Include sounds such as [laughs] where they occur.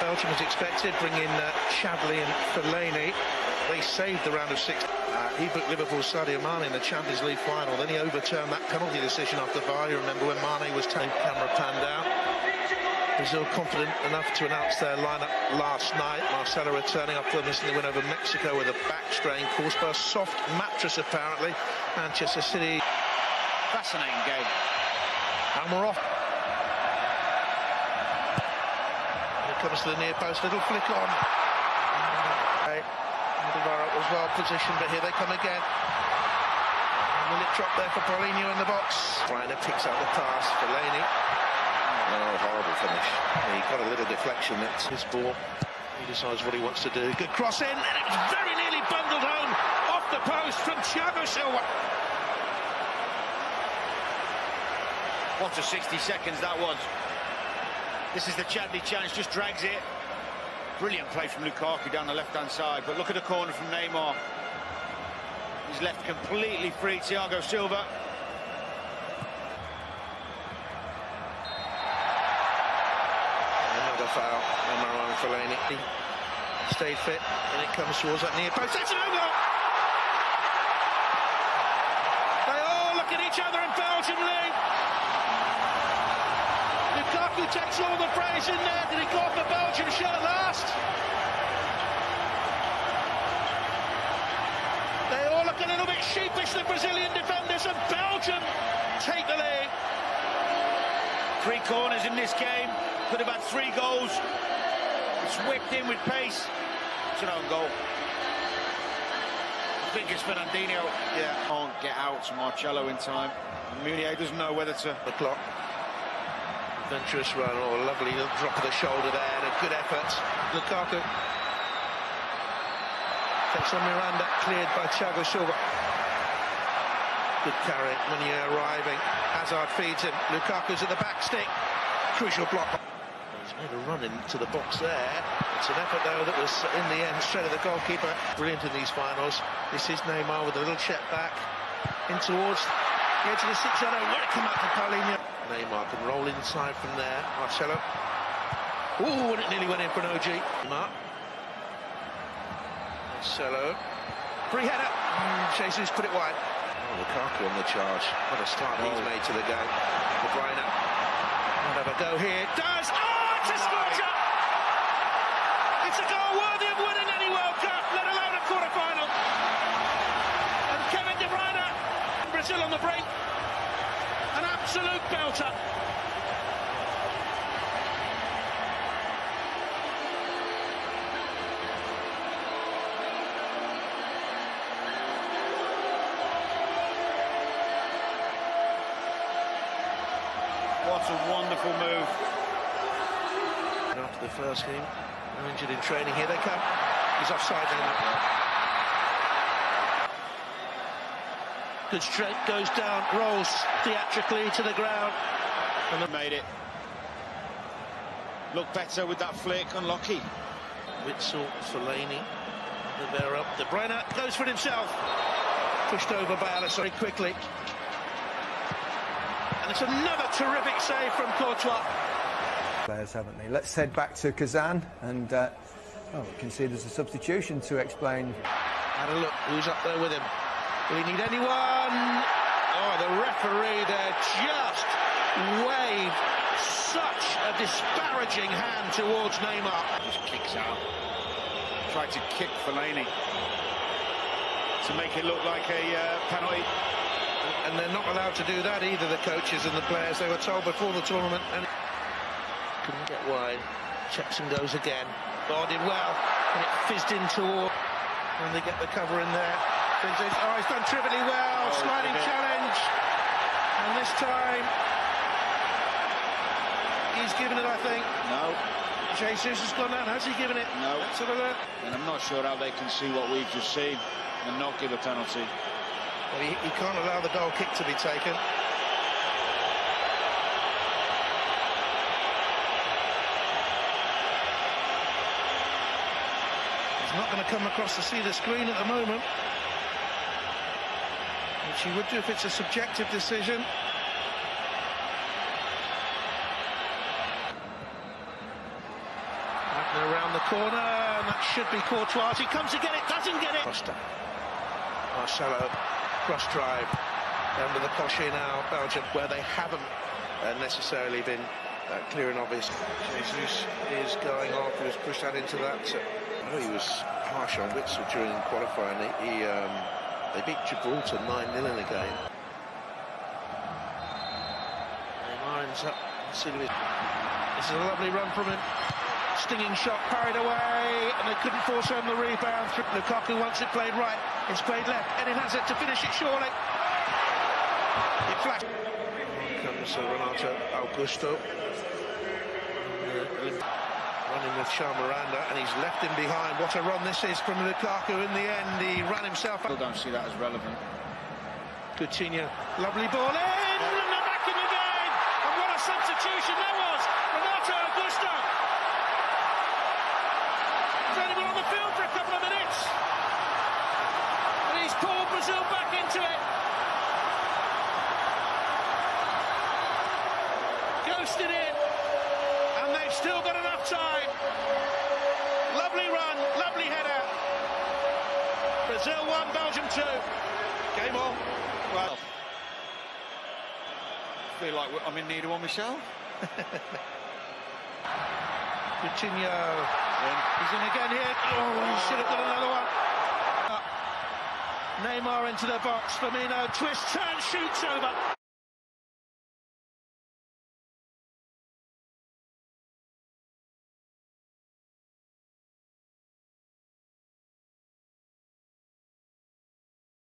Belgium as expected, bring in uh, Chadli and Fellaini. They saved the round of six. Uh, he booked Liverpool Sadio Mane in the Champions League final. Then he overturned that penalty decision after VAR. You remember when Mane was taking camera panned out. Brazil confident enough to announce their lineup last night. Marcelo returning after missing the win over Mexico with a back strain caused by a soft mattress, apparently. Manchester City. Fascinating game. And we're off. Comes to the near post, little flick on. Okay. Alvaro was well positioned, but here they come again. Will it drop there for Paulinho in the box? Reiner picks up the pass. For Fellaini. Oh, horrible finish. He got a little deflection. That's his ball. He decides what he wants to do. Good cross in, and it was very nearly bundled home off the post from Thiago Silva. What a 60 seconds that was. This is the Chadli chance, just drags it. Brilliant play from Lukaku down the left-hand side, but look at the corner from Neymar. He's left completely free, Thiago Silva. Another foul on Marouane Fellaini. He stayed fit, and it comes towards that near post. It's over! They all look at each other in Belgium league. Lukaku takes all the praise in there. Did he go for Belgium shot at last? They all look a little bit sheepish, the Brazilian defenders, and Belgium take the lead. Three corners in this game, could have had three goals. It's whipped in with pace. It's an own goal. I think it's Fernandinho. Yeah, can't get out to Marcelo in time. Meunier doesn't know whether to. The clock. Adventurous run, oh, lovely drop of the shoulder there, and a good effort. Lukaku takes on Miranda, cleared by Thiago Silva. Good carry, Meunier arriving. Hazard feeds him. Lukaku's at the back stick. Crucial block. He's made a run into the box there. It's an effort, though, that was in the end straight at the goalkeeper. Brilliant in these finals. This is Neymar with a little check back in towards the edge of the six yard. Where it come out for Paulinho. Neymar can roll inside from there. Marcelo. Ooh, and it nearly went in for an OG. Mark. Marcelo. Free header. Mm, Jesus put it wide. Oh, Lukaku on the charge. What a start he's made to the game. De Bruyne. Might have a go here. Does. Oh, it's a scorcher! It's a goal worthy of winning any World Cup, let alone a quarter-final. And Kevin De Bruyne. Brazil on the break. An absolute belter. What a wonderful move. After the first game, injured in training. Here they come. He's offside now. Good straight, goes down, rolls theatrically to the ground. And they made it. Look better with that flick, unlucky. Witsel, Fellaini, Rivera, De Bruyne goes for it himself. Pushed over by Alisson very quickly. And it's another terrific save from Courtois. Players, haven't they? Let's head back to Kazan and uh, oh, we can see there's a substitution to explain. Had a look, who's up there with him? Will he need anyone? Oh, the referee there just waved such a disparaging hand towards Neymar. Just kicks out. Tried to kick Fellaini to make it look like a uh, penalty. And they're not allowed to do that either, the coaches and the players. They were told before the tournament and couldn't get wide. Checks and goes again. Guarded well, and it fizzed in toward. And they get the cover in there. Oh, he's done trivially well. Oh, Sliding challenge. And this time, he's given it, I think. No. Jesus has gone down. Has he given it? No. Let's have a look. And I'm not sure how they can see what we've just seen and not give a penalty. Well, he, he can't allow the goal kick to be taken. He's not going to come across to see the screen at the moment. Which he would do if it's a subjective decision. Around the corner, and that should be Courtois. He comes to get it, doesn't get it. Costa. Marcelo, cross drive, under the Cochet now, Belgium, where they haven't uh, necessarily been uh, clear and obvious. Jesus is going off, he was pushed out into that. I know he was harsh on Witsel during qualifying. He, he um, they beat Gibraltar 9 0 in the game. Neymar ends up. This is a lovely run from him. Stinging shot parried away, and they couldn't force home the rebound. Lukaku wants it played right. It's played left. And Eden Hazard to finish it surely. It flashed. Comes uh, Renato Augusto. With Shah Miranda, and he's left him behind. What a run this is from Lukaku. In the end, he ran himself. I don't see that as relevant. Coutinho, lovely ball in, and back in the game. And what a substitution that was! Renato Augusto. He's only been on the field for a couple of minutes, and he's pulled Brazil back into it. Ghosted in, and they've still got enough time. Lovely run, lovely header. Brazil one, Belgium two. Game on. Well, I feel like I'm in need of one myself. [laughs] Coutinho. He's in again here. Oh, he should have got another one. Uh, Neymar into the box. Firmino twists, turn, shoots over.